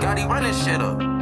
Gotti running shit up.